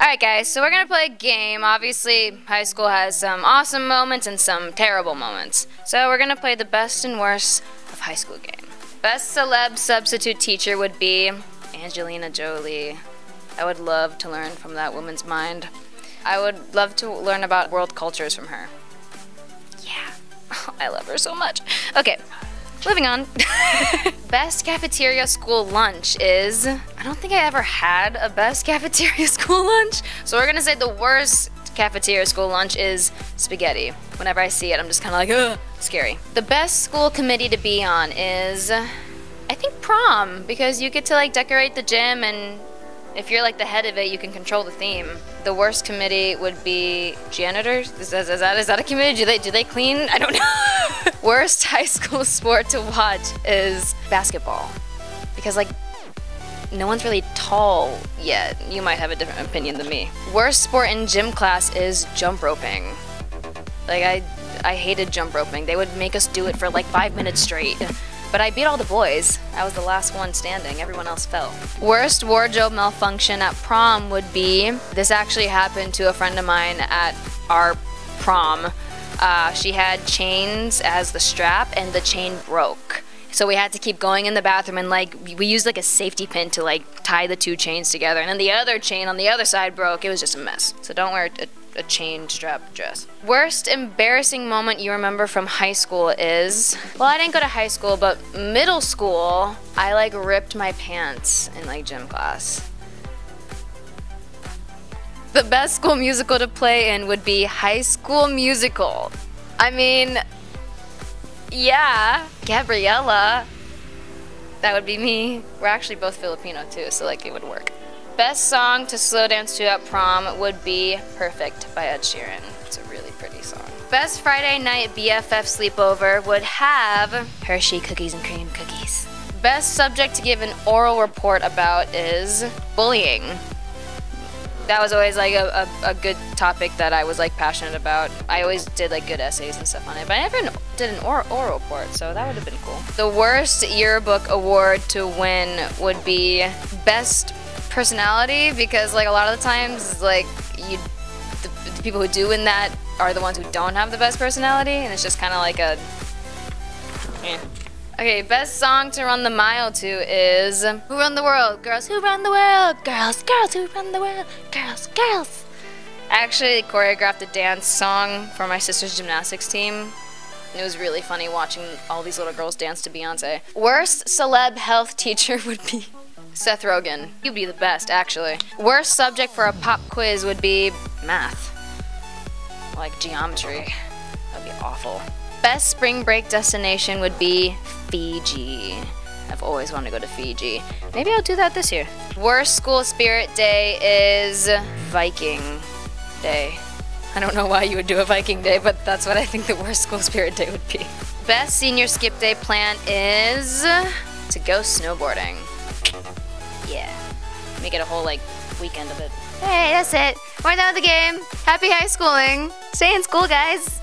Alright guys, so we're gonna play a game. Obviously, high school has some awesome moments and some terrible moments. So we're gonna play the best and worst of high school game. Best celeb substitute teacher would be Angelina Jolie. I would love to learn from that woman's mind. I would love to learn about world cultures from her. Yeah, I love her so much. Okay, moving on. best cafeteria school lunch is. I don't think I ever had a best cafeteria school lunch. So we're gonna say the worst cafeteria school lunch is spaghetti. Whenever I see it, I'm just kind of like, ugh, scary. The best school committee to be on is. I think prom, because you get to like decorate the gym and if you're like the head of it, you can control the theme. The worst committee would be janitors. Is, is, is that is that a committee? Do they do they clean? I don't know. Worst high school sport to watch is basketball, because like no one's really tall yet. You might have a different opinion than me. Worst sport in gym class is jump roping. Like I I hated jump roping. They would make us do it for like five minutes straight. But I beat all the boys. I was the last one standing. Everyone else fell. Worst wardrobe malfunction at prom would be this actually happened to a friend of mine at our prom. Uh, she had chains as the strap, and the chain broke. So we had to keep going in the bathroom and like we used like a safety pin to like tie the two chains together. And then the other chain on the other side broke. It was just a mess. So don't wear a a chain strap dress. Worst embarrassing moment you remember from high school is, well, I didn't go to high school, but middle school, I like ripped my pants in like gym class. The best school musical to play in would be High School Musical. I mean, yeah, Gabriella. That would be me. We're actually both Filipino too, so like it would work. Best song to slow dance to at prom would be Perfect by Ed Sheeran. It's a really pretty song. Best Friday night BFF sleepover would have Hershey cookies and cream cookies. Best subject to give an oral report about is bullying. That was always like a, a, a good topic that I was like passionate about. I always did like good essays and stuff on it, but I never did an oral, oral report, so that would have been cool. The worst yearbook award to win would be Best personality because like a lot of the times like you the, the people who do win that are the ones who don't have the best personality and it's just kind of like a yeah. Okay, best song to run the mile to is Who Run the World? Girls Who Run the World! Girls, girls who run the world! Girls, girls! I actually choreographed a dance song for my sister's gymnastics team. It was really funny watching all these little girls dance to Beyonce. Worst celeb health teacher would be Seth Rogen. He'd be the best, actually. Worst subject for a pop quiz would be math. Like geometry. That'd be awful. Best spring break destination would be Fiji. I've always wanted to go to Fiji. Maybe I'll do that this year. Worst school spirit day is Viking Day. I don't know why you would do a Viking Day, but that's what I think the worst school spirit day would be. Best senior skip day plan is to go snowboarding. Yeah. Make it a whole like weekend of it. Hey, that's it. We're done with the game. Happy high schooling. Stay in school, guys.